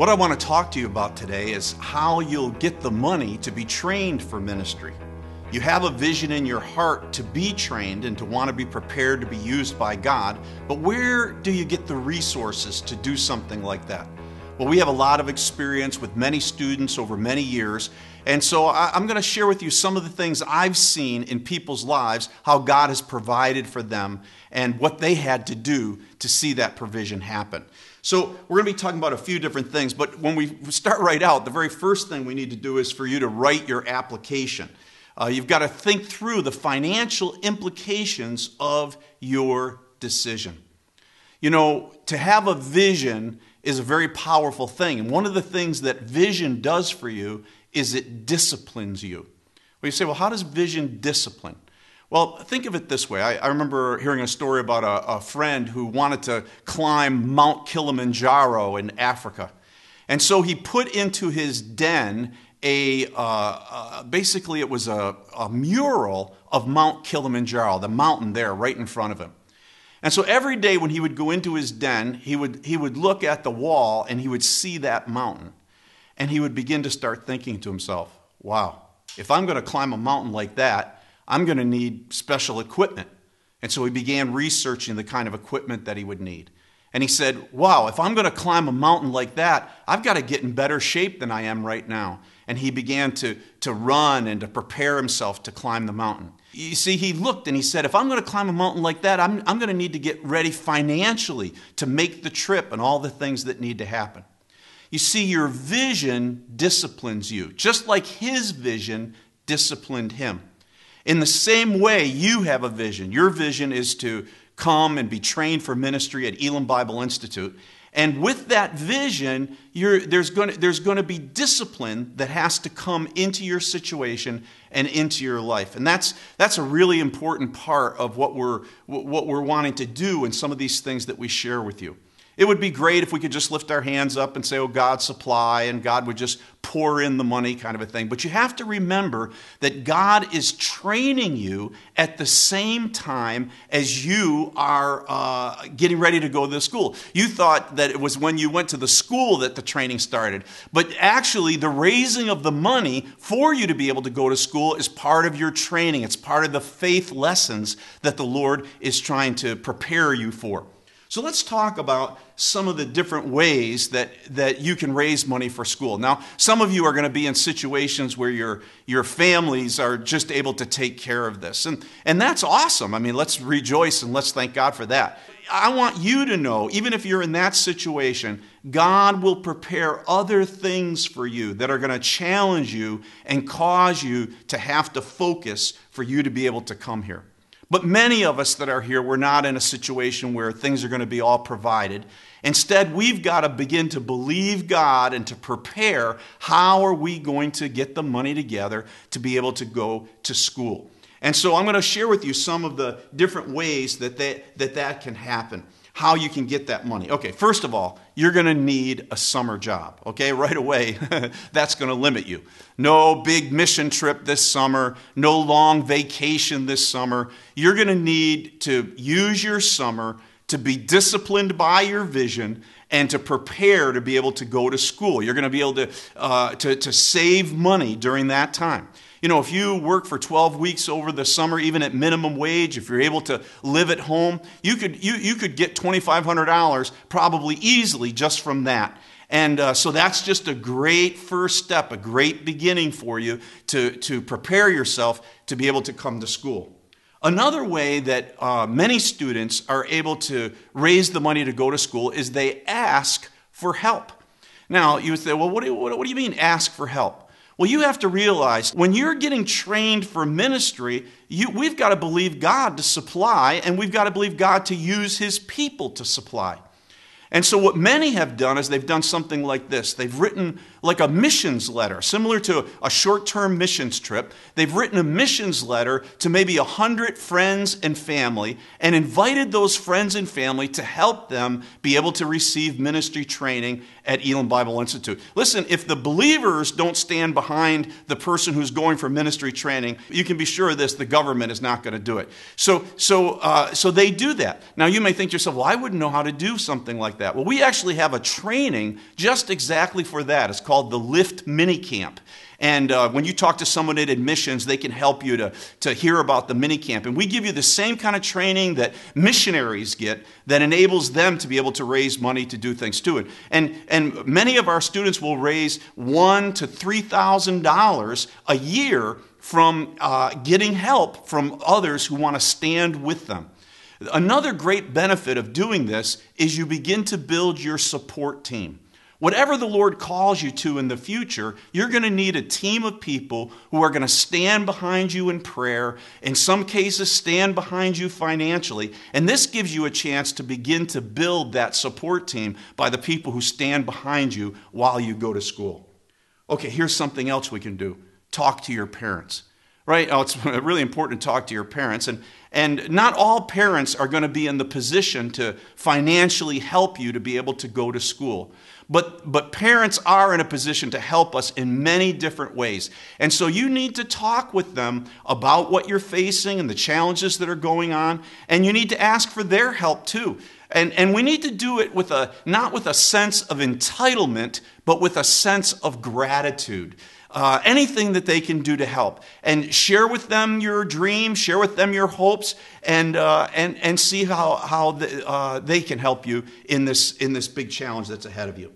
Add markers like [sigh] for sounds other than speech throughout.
What I want to talk to you about today is how you'll get the money to be trained for ministry. You have a vision in your heart to be trained and to want to be prepared to be used by God, but where do you get the resources to do something like that? Well, we have a lot of experience with many students over many years, and so I'm going to share with you some of the things I've seen in people's lives, how God has provided for them, and what they had to do to see that provision happen. So, we're going to be talking about a few different things, but when we start right out, the very first thing we need to do is for you to write your application. Uh, you've got to think through the financial implications of your decision. You know, to have a vision is a very powerful thing. And one of the things that vision does for you is it disciplines you. Well, you say, well, how does vision discipline? Well, think of it this way. I, I remember hearing a story about a, a, friend who wanted to climb Mount Kilimanjaro in Africa. And so he put into his den a, uh, uh, basically, it was a, a mural of Mount Kilimanjaro, the mountain there right in front of him. And so every day when he would go into his den, he would, he would look at the wall and he would see that mountain. And he would begin to start thinking to himself, wow, if I'm going to climb a mountain like that, I'm going to need special equipment. And so he began researching the kind of equipment that he would need. And he said, Wow, if I'm going to climb a mountain like that, I've got to get in better shape than I am right now. And he began to, to run and to prepare himself to climb the mountain. You see, he looked and he said, If I'm going to climb a mountain like that, I'm, I'm going to need to get ready financially to make the trip and all the things that need to happen. You see, your vision disciplines you, just like his vision disciplined him. In the same way, you have a vision. Your vision is to come and be trained for ministry at Elim Bible Institute. And with that vision, there's, going to, there's to be discipline that has to come into your situation and into your life. And that's, that's a really important part of what we're, what we're wanting to do in some of these things that we share with you. It would be great if we could just lift our hands up and say, Oh, God, supply, and God would just pour in the money, kind of a thing. But you have to remember that God is training you at the same time as you are uh, getting ready to go to the school. You thought that it was when you went to the school that the training started. But actually, the raising of the money for you to be able to go to school is part of your training, it's part of the faith lessons that the Lord is trying to prepare you for. So let's talk about some of the different ways that, that you can raise money for school. Now, some of you are going to be in situations where your, your families are just able to take care of this. And, and that's awesome. I mean, let's rejoice and let's thank God for that. I want you to know, even if you're in that situation, God will prepare other things for you that are going to challenge you and cause you to have to focus for you to be able to come here. But many of us that are here, we're not in a situation where things are going to be all provided. Instead, we've got to begin to believe God and to prepare how are we going to get the money together to be able to go to school. And so I'm going to share with you some of the different ways that that, that, that can happen how you can get that money. Okay, first of all, you're going to need a summer job. Okay, [laughs] right away, [laughs] that's going to limit you. No big mission trip this summer, no long vacation this summer. You're going to need to use your summer to be disciplined by your vision and to prepare to be able to go to school. You're going to be able to, uh, to, to save money during that time. You know, if you work for 12 weeks over the summer, even at minimum wage, if you're able to live at home, you could, you, you could get $2,500 probably easily just from that. And uh, so that's just a great first step, a great beginning for you to, to prepare yourself to be able to come to school. Another way that uh, many students are able to raise the money to go to school is they ask for help. Now, you would say, well, what do you, what do you mean ask for help? Well, you have to realize when you're getting trained for ministry, you, we've got to believe God to supply, and we've got to believe God to use His people to supply. And so, what many have done is they've done something like this. They've written like a missions letter, similar to a short term missions trip. They've written a missions letter to maybe 100 friends and family and invited those friends and family to help them be able to receive ministry training at Elim Bible Institute. Listen, if the believers don't stand behind the person who's going for ministry training, you can be sure of this the government is not going to do it. So, so, uh, so they do that. Now, you may think to yourself, well, I wouldn't know how to do something like that? Well, we actually have a training just exactly for that. It's called the Lift Mini Camp. And uh, when you talk to someone at admissions, they can help you to, to hear about the mini camp. And we give you the same kind of training that missionaries get that enables them to be able to raise money to do things to it. And, and many of our students will raise one to three thousand dollars a year from uh, getting help from others who want to stand with them. Another great benefit of doing this is you begin to build your support team. Whatever the Lord calls you to in the future, you're going to need a team of people who are going to stand behind you in prayer, in some cases, stand behind you financially. And this gives you a chance to begin to build that support team by the people who stand behind you while you go to school. Okay, here's something else we can do talk to your parents right? Oh, it's [laughs] really important to talk to your parents. And, and not all parents are going to be in the position to financially help you to be able to go to school. But, but parents are in a position to help us in many different ways. And so you need to talk with them about what you're facing and the challenges that are going on. And you need to ask for their help too. And, and we need to do it with a, not with a sense of entitlement, but with a sense of gratitude. Uh, anything that they can do to help. And share with them your dreams, share with them your hopes, and, uh, and, and see how, how the, uh, they can help you in this, in this big challenge that's ahead of you.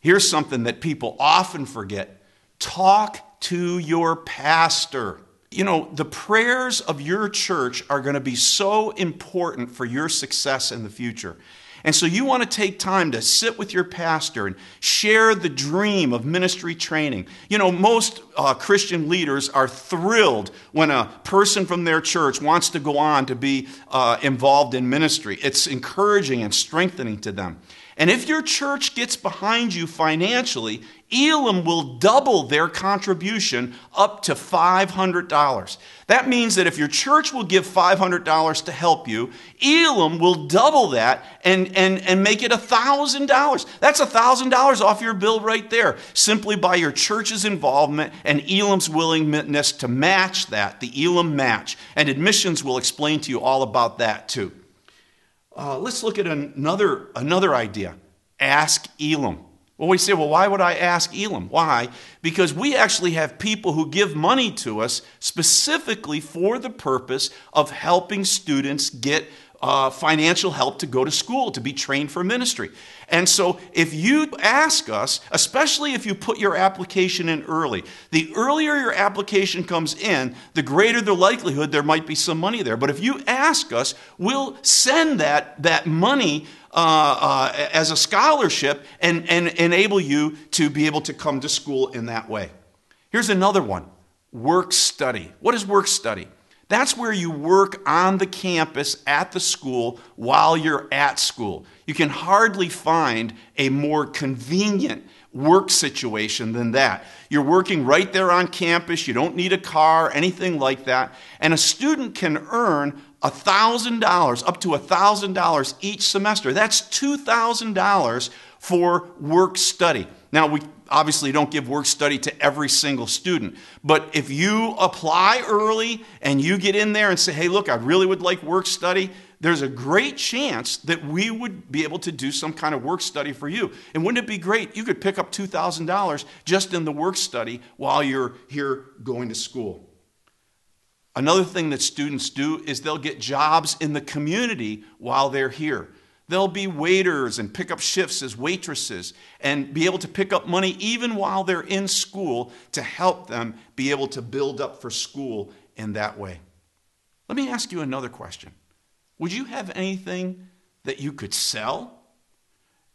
Here's something that people often forget talk to your pastor. You know, the prayers of your church are going to be so important for your success in the future. And so you want to take time to sit with your pastor and share the dream of ministry training. You know, most uh, Christian leaders are thrilled when a person from their church wants to go on to be uh, involved in ministry. It's encouraging and strengthening to them. And if your church gets behind you financially, Elim will double their contribution up to $500. That means that if your church will give $500 to help you, Elim will double that and, and, and make it $1,000. That's $1,000 off your bill right there, simply by your church's involvement and Elim's willingness to match that, the Elim match. And admissions will explain to you all about that too. Uh, let's look at another, another idea. Ask Elim. Well, we say, well, why would I ask Elim? Why? Because we actually have people who give money to us specifically for the purpose of helping students get uh, financial help to go to school, to be trained for ministry. And so, if you ask us, especially if you put your application in early, the earlier your application comes in, the greater the likelihood there might be some money there. But if you ask us, we'll send that, that money uh, uh, as a scholarship and, and enable you to be able to come to school in that way. Here's another one work study. What is work study? That's where you work on the campus at the school while you're at school. You can hardly find a more convenient work situation than that. You're working right there on campus, you don't need a car, anything like that. And a student can earn $1,000, up to $1,000 each semester. That's $2,000 for work study. Now, we obviously don't give work study to every single student. But if you apply early and you get in there and say, hey, look, I really would like work study, there's a great chance that we would be able to do some kind of work study for you. And wouldn't it be great? You could pick up $2,000 just in the work study while you're here going to school. Another thing that students do is they'll get jobs in the community while they're here. They'll be waiters and pick up shifts as waitresses and be able to pick up money even while they're in school to help them be able to build up for school in that way. Let me ask you another question Would you have anything that you could sell?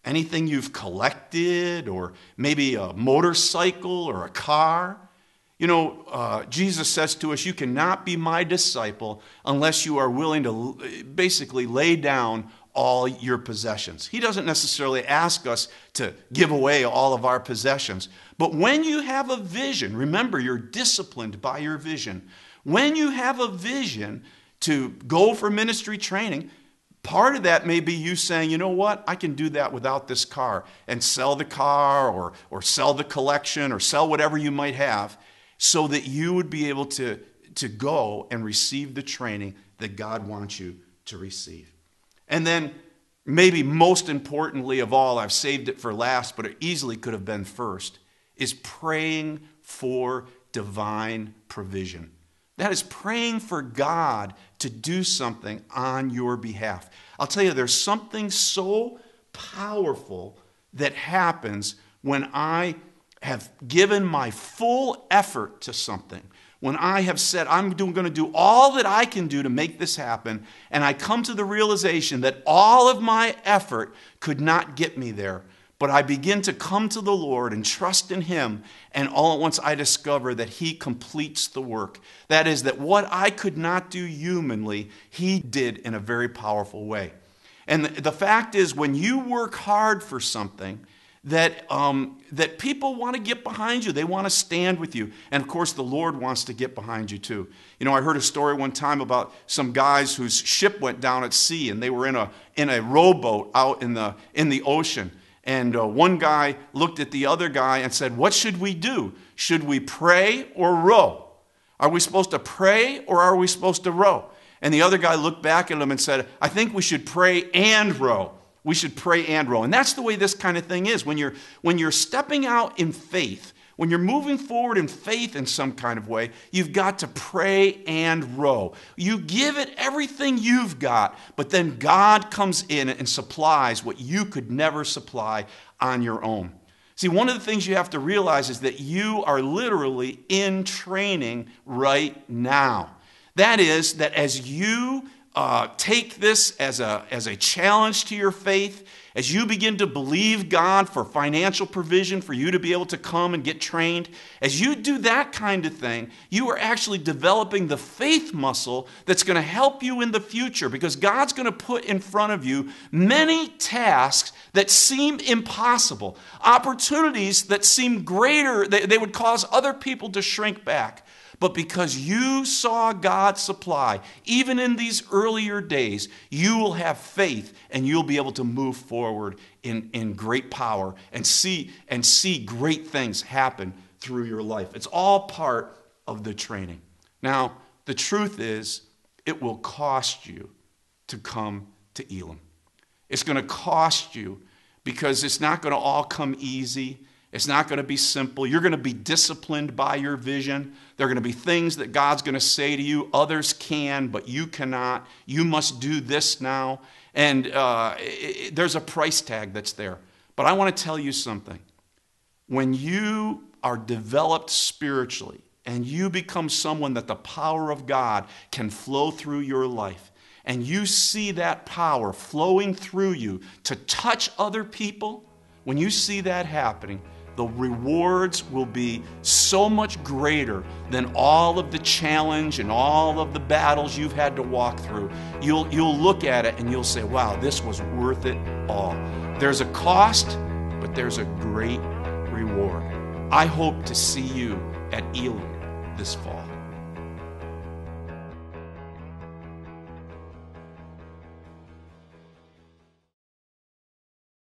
Anything you've collected, or maybe a motorcycle or a car? You know, uh, Jesus says to us, You cannot be my disciple unless you are willing to basically lay down all your possessions. He doesn't necessarily ask us to give away all of our possessions. But when you have a vision, remember you're disciplined by your vision. When you have a vision to go for ministry training, part of that may be you saying, you know what, I can do that without this car and sell the car or, or sell the collection or sell whatever you might have so that you would be able to, to go and receive the training that God wants you to receive. And then maybe most importantly of all, I've saved it for last, but it easily could have been first, is praying for divine provision. That is praying for God to do something on your behalf. I'll tell you, there's something so powerful that happens when I have given my full effort to something. When I have said, I'm going to do all that I can do to make this happen, and I come to the realization that all of my effort could not get me there. But I begin to come to the Lord and trust in Him, and all at once I discover that He completes the work. That is, that what I could not do humanly, He did in a very powerful way. And the fact is, when you work hard for something, that, um, that people want to get behind you. They want to stand with you. And of course, the Lord wants to get behind you too. You know, I heard a story one time about some guys whose ship went down at sea and they were in a, in a rowboat out in the, in the ocean. And uh, one guy looked at the other guy and said, What should we do? Should we pray or row? Are we supposed to pray or are we supposed to row? And the other guy looked back at him and said, I think we should pray and row. We should pray and row. And that's the way this kind of thing is. When you're, when you're stepping out in faith, when you're moving forward in faith in some kind of way, you've got to pray and row. You give it everything you've got, but then God comes in and supplies what you could never supply on your own. See, one of the things you have to realize is that you are literally in training right now. That is, that as you uh, take this as a, as a challenge to your faith, as you begin to believe God for financial provision for you to be able to come and get trained, as you do that kind of thing, you are actually developing the faith muscle that's going to help you in the future because God's going to put in front of you many tasks that seem impossible, opportunities that seem greater, they, they would cause other people to shrink back. But because you saw God supply, even in these earlier days, you will have faith and you'll be able to move forward in, in great power and see, and see great things happen through your life. It's all part of the training. Now, the truth is, it will cost you to come to Elim. It's going to cost you because it's not going to all come easy. It's not going to be simple. You're going to be disciplined by your vision. There are going to be things that God's going to say to you. Others can, but you cannot. You must do this now. And uh, it, it, there's a price tag that's there. But I want to tell you something. When you are developed spiritually and you become someone that the power of God can flow through your life, and you see that power flowing through you to touch other people, when you see that happening, the rewards will be so much greater than all of the challenge and all of the battles you've had to walk through. You'll, you'll look at it and you'll say, wow, this was worth it all. There's a cost, but there's a great reward. I hope to see you at Elim this fall.